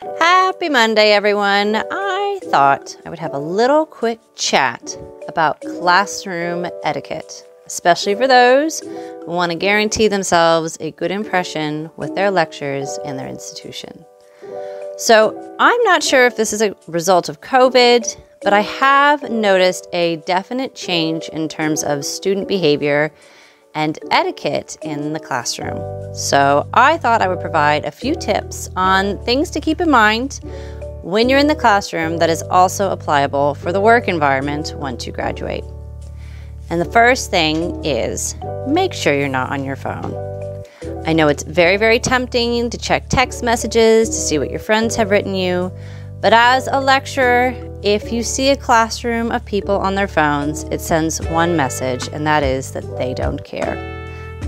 Happy Monday, everyone. I thought I would have a little quick chat about classroom etiquette, especially for those who want to guarantee themselves a good impression with their lectures and their institution. So, I'm not sure if this is a result of COVID, but I have noticed a definite change in terms of student behavior and etiquette in the classroom. So I thought I would provide a few tips on things to keep in mind when you're in the classroom that is also applicable for the work environment once you graduate. And the first thing is make sure you're not on your phone. I know it's very, very tempting to check text messages to see what your friends have written you, but as a lecturer, if you see a classroom of people on their phones, it sends one message, and that is that they don't care.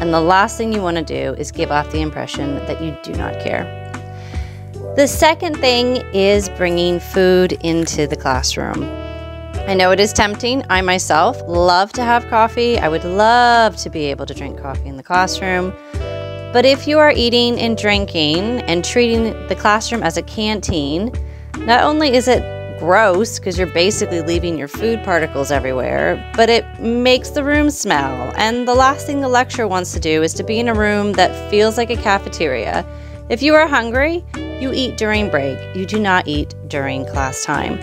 And the last thing you want to do is give off the impression that you do not care. The second thing is bringing food into the classroom. I know it is tempting. I myself love to have coffee. I would love to be able to drink coffee in the classroom. But if you are eating and drinking and treating the classroom as a canteen, not only is it gross because you're basically leaving your food particles everywhere, but it makes the room smell. And the last thing the lecturer wants to do is to be in a room that feels like a cafeteria. If you are hungry, you eat during break. You do not eat during class time.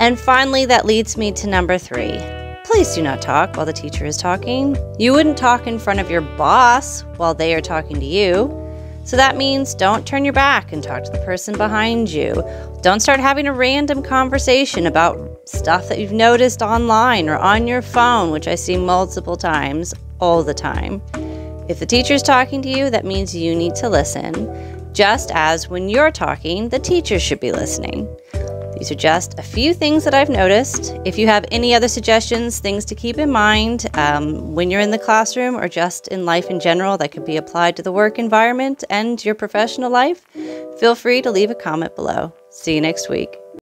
And finally, that leads me to number three. Please do not talk while the teacher is talking. You wouldn't talk in front of your boss while they are talking to you. So that means don't turn your back and talk to the person behind you. Don't start having a random conversation about stuff that you've noticed online or on your phone, which I see multiple times all the time. If the teacher's talking to you, that means you need to listen, just as when you're talking, the teacher should be listening. These are just a few things that I've noticed. If you have any other suggestions, things to keep in mind um, when you're in the classroom or just in life in general that could be applied to the work environment and your professional life, feel free to leave a comment below. See you next week.